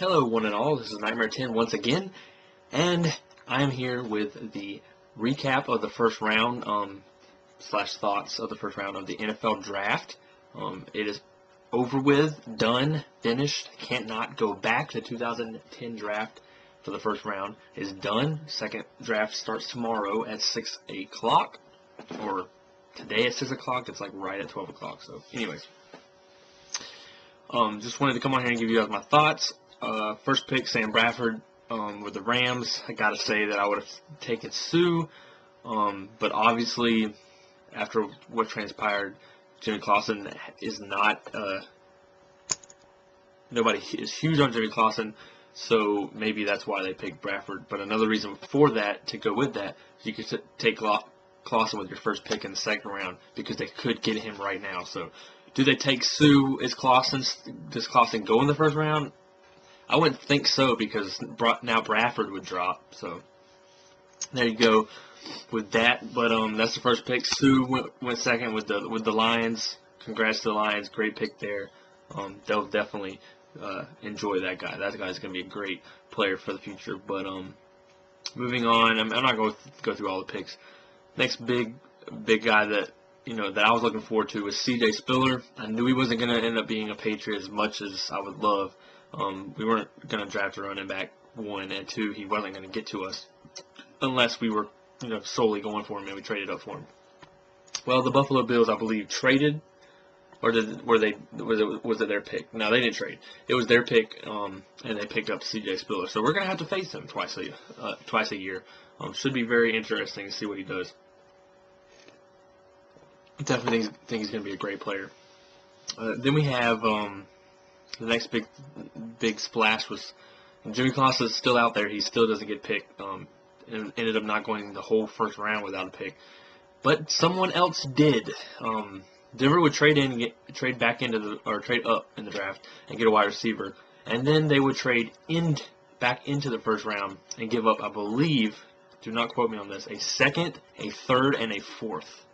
Hello, one and all. This is Nytemare10 once again, and I'm here with the recap of the first round, um, slash thoughts of the first round of the NFL draft. Um, it is over with, done, finished. Can't not go back. The 2010 draft for the first round is done. Second draft starts tomorrow at 6 o'clock, or today at 6 o'clock. It's like right at 12 o'clock. So, anyways. Um, just wanted to come on here and give you guys my thoughts. Uh, first pick, Sam Bradford um, with the Rams. I gotta say that I would have taken Suh, um, but obviously, after what transpired, Jimmy Clausen is not. Uh, nobody is huge on Jimmy Clausen, so maybe that's why they picked Bradford. But another reason for that, to go with that, you could take Clausen with your first pick in the second round because they could get him right now. So, do they take Suh? Is Clausen does Clausen go in the first round? I wouldn't think so because now Bradford would drop. So there you go with that. But um, that's the first pick. Suh went, went second with the with the Lions. Congrats to the Lions. Great pick there. Um, they'll definitely uh, enjoy that guy. That guy's going to be a great player for the future. But um, moving on, I'm, I'm not going to go through all the picks. Next big big guy that you know that I was looking forward to was C.J. Spiller. I knew he wasn't going to end up being a Patriot as much as I would love. Um, we weren't going to draft a running back one and two. He wasn't going to get to us unless we were, you know, solely going for him and we traded up for him. Well, the Buffalo Bills, I believe, traded, or did were they was it was it their pick? No, they didn't trade. It was their pick, um, and they picked up C.J. Spiller. So we're going to have to face him twice a uh, twice a year. Um, should be very interesting to see what he does. Definitely think, he's going to be a great player. Uh, then we have um, the next big big splash was Jimmy Clausen is still out there. He still doesn't get picked. Um, and ended up not going the whole first round without a pick. But someone else did. Um, Denver would trade in, get, trade back into the or trade up in the draft and get a wide receiver, and then they would trade in back into the first round and give up, I believe, do not quote me on this, a second, a third, and a fourth.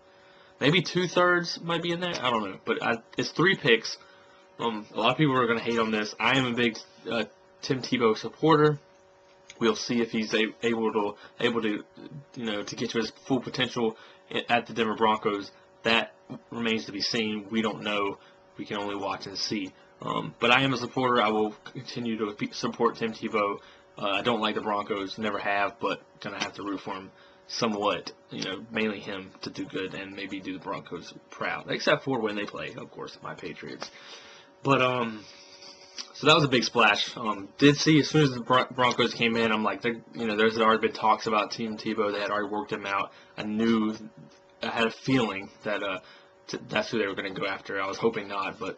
Maybe two thirds might be in there. I don't know, but I, it's three picks um, a lot of people are going to hate on this. I am a big uh, Tim Tebow supporter. We'll see if he's a, able to able to you know to get to his full potential at the Denver Broncos. That remains to be seen. We don't know. We can only watch and see. Um, but I am a supporter. I will continue to support Tim Tebow. Uh, I don't like the Broncos, never have, but gonna have to root for him somewhat. You know, mainly him to do good and maybe do the Broncos proud, except for when they play, of course, my Patriots. But um, so that was a big splash. Um, did see as soon as the Broncos came in, I'm like, you know, there's already been talks about Tim Tebow. They had already worked him out. I knew, I had a feeling that uh, t- that's who they were going to go after. I was hoping not, but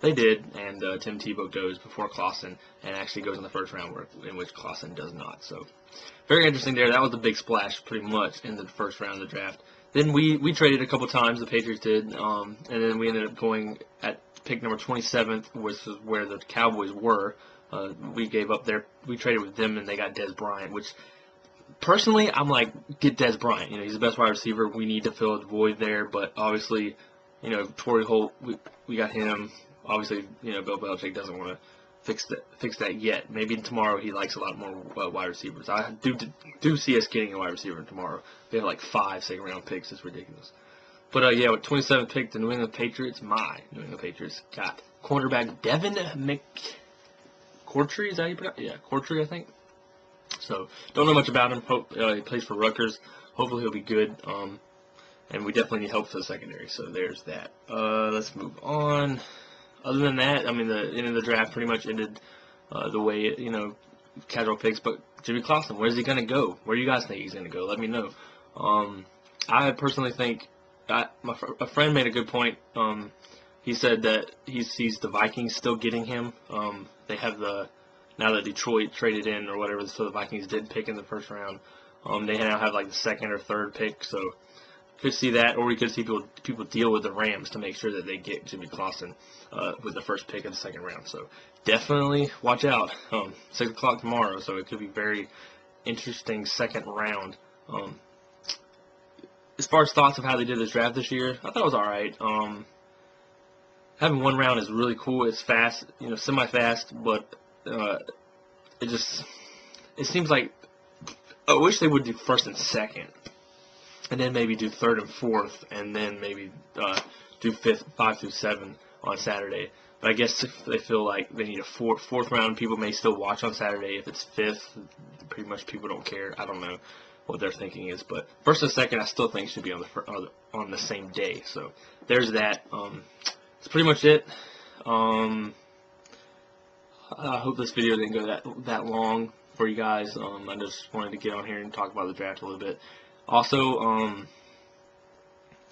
they did. And uh, Tim Tebow goes before Clausen, and actually goes in the first round, where, in which Clausen does not. So very interesting there. That was a big splash, pretty much, in the first round of the draft. Then we, we traded a couple times, the Patriots did, um, and then we ended up going at pick number 27th was where the Cowboys were. Uh, we gave up there. We traded with them, and they got Dez Bryant, which personally, I'm like, get Dez Bryant. You know, he's the best wide receiver. We need to fill the void there, but obviously, you know, Torry Holt, we, we got him. Obviously, you know, Bill Belichick doesn't want to fix that fix that yet. Maybe tomorrow he likes a lot more uh, wide receivers. I do do see us getting a wide receiver tomorrow. They have like five second round picks. It's ridiculous. But uh, yeah, with 27th pick, the New England Patriots, my New England Patriots got cornerback Devin McCourtry. Is that how you pronounce? Yeah, Courtry, I think. So don't know much about him. Hope uh, he plays for Rutgers. Hopefully he'll be good. Um, and we definitely need help for the secondary. So there's that. Uh, let's move on. Other than that, I mean, the end of the draft pretty much ended uh, the way it, you know casual picks. But Jimmy Clausen, where's he gonna go? Where do you guys think he's gonna go? Let me know. Um, I personally think My a friend made a good point. Um, he said that he sees the Vikings still getting him. Um, they have the now that Detroit traded in or whatever, so the Vikings did pick in the first round. Um, they now have like the second or third pick, so could see that, or we could see people people deal with the Rams to make sure that they get Jimmy Clausen uh, with the first pick of the second round. So definitely watch out. Um, six o'clock tomorrow, so it could be very interesting second round. Um, as far as thoughts of how they did this draft this year, I thought it was all right. Um, having one round is really cool. It's fast, you know, semi-fast, but uh, it just it seems like I wish they would do first and second, and then maybe do third and fourth, and then maybe uh, do fifth, five through seven on Saturday. But I guess if they feel like they need a fourth fourth round, people may still watch on Saturday. If it's fifth, pretty much people don't care. I don't know what their thinking is, but first and second, I still think should be on the on the- same day. So there's that. Um, that's pretty much it. Um, I hope this video didn't go that that long for you guys. Um, I just wanted to get on here and talk about the draft a little bit. Also, um,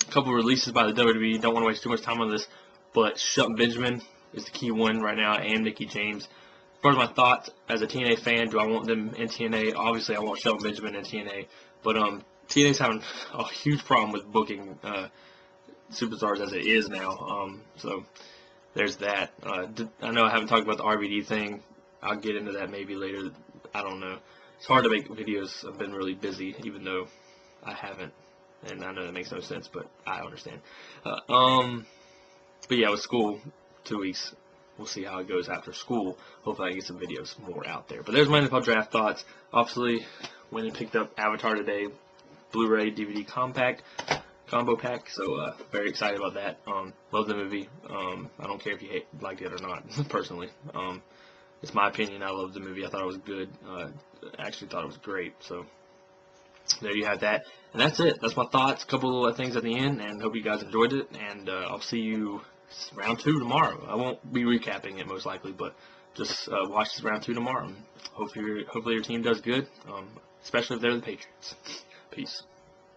a couple releases by the WWE. Don't want to waste too much time on this, but Shelton Benjamin is the key one right now, and Mickie James. Far as my thoughts as a TNA fan, do I want them in TNA? Obviously, I want Shelton Benjamin in TNA, but um, TNA's having a huge problem with booking uh, superstars as it is now. Um, so there's that. Uh, I know I haven't talked about the RVD thing. I'll get into that maybe later. I don't know. It's hard to make videos. I've been really busy, even though I haven't. And I know that makes no sense, but I understand. Uh, um, but yeah, with school, two weeks. We'll see how it goes after school. Hopefully, I get some videos more out there. But there's my NFL draft thoughts. Obviously, went and picked up Avatar today, Blu-ray DVD compact combo pack. So uh, very excited about that. Um, love the movie. Um, I don't care if you hate liked it or not. Personally, um, it's my opinion. I love the movie. I thought it was good. Uh, actually, thought it was great. So there you have that. And that's it. That's my thoughts. A couple little things at the end, and hope you guys enjoyed it. And uh, I'll see you round two tomorrow. I won't be recapping it most likely, but just uh, watch this round two tomorrow. Hopefully, your, hopefully your team does good, um, especially if they're the Patriots. Peace.